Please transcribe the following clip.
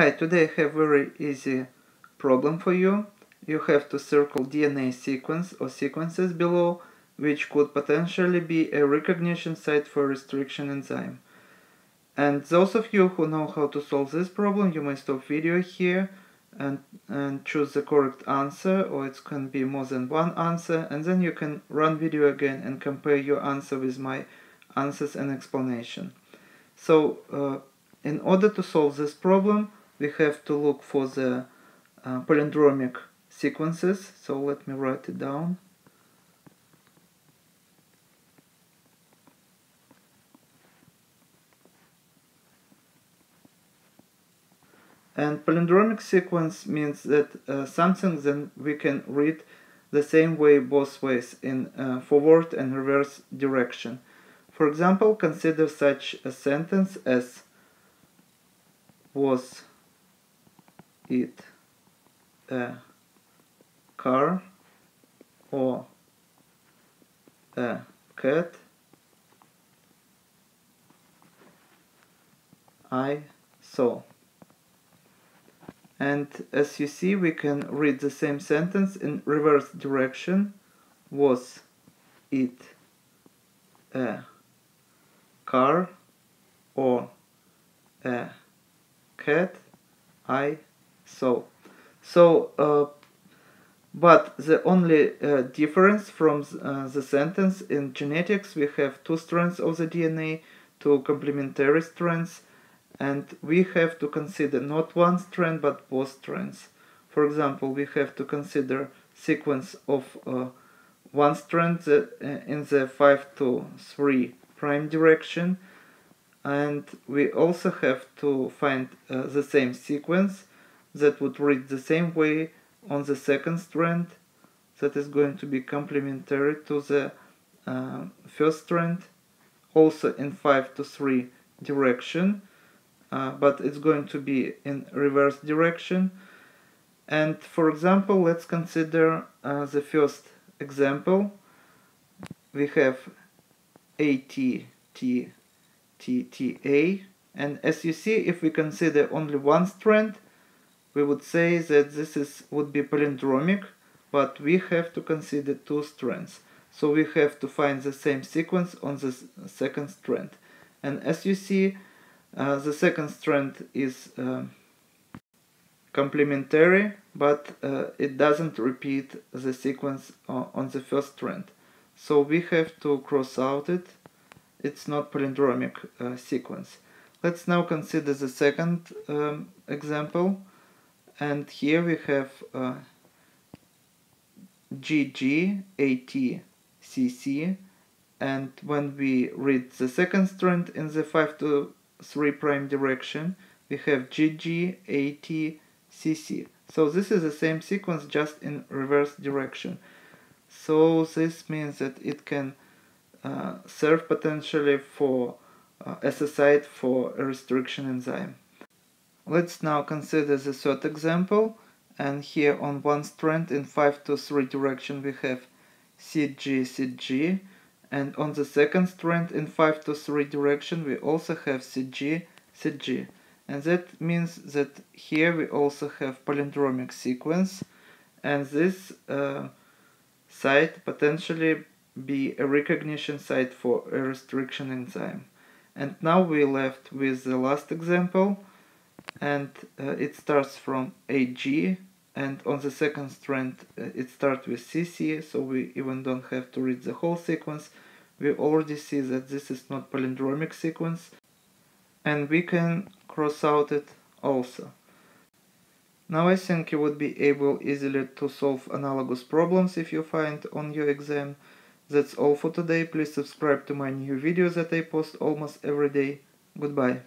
Hi, today I have very easy problem for you. You have to circle DNA sequence or sequences below which could potentially be a recognition site for restriction enzyme. And those of you who know how to solve this problem, you may stop video here and, and choose the correct answer or it can be more than one answer and then you can run video again and compare your answer with my answers and explanation. So uh, in order to solve this problem we have to look for the uh, palindromic sequences so let me write it down. And palindromic sequence means that uh, something then we can read the same way both ways in uh, forward and reverse direction. For example, consider such a sentence as was it a car or a cat? I saw. And as you see we can read the same sentence in reverse direction. Was it a car or a cat? I saw so uh, but the only uh, difference from uh, the sentence in genetics we have two strands of the DNA two complementary strands and we have to consider not one strand but both strands. For example, we have to consider sequence of uh, one strand uh, in the 5 to 3 prime direction and we also have to find uh, the same sequence that would read the same way on the second strand that is going to be complementary to the uh, first strand also in 5 to 3 direction uh, but it's going to be in reverse direction. And for example, let's consider uh, the first example. We have AT, T, T, T, A. And as you see, if we consider only one strand, we would say that this is would be palindromic, but we have to consider two strands. So we have to find the same sequence on the second strand. And as you see, uh, the second strand is uh, complementary, but uh, it doesn't repeat the sequence on the first strand. So we have to cross out it. It's not palindromic uh, sequence. Let's now consider the second um, example. And here we have uh. And when we read the second strand in the 5 to 3 prime direction we have GG, AT, CC. So this is the same sequence just in reverse direction. So this means that it can uh, serve potentially for uh, as a site for a restriction enzyme. Let's now consider the third example and here on one strand in 5 to 3 direction we have CG, CG and on the second strand in 5 to 3 direction we also have CG, CG and that means that here we also have palindromic sequence and this uh, site potentially be a recognition site for a restriction enzyme. And now we left with the last example and uh, it starts from AG and on the second strand uh, it starts with CC so we even don't have to read the whole sequence. We already see that this is not palindromic sequence and we can cross out it also. Now I think you would be able easily to solve analogous problems if you find on your exam. That's all for today. Please subscribe to my new videos that I post almost every day. Goodbye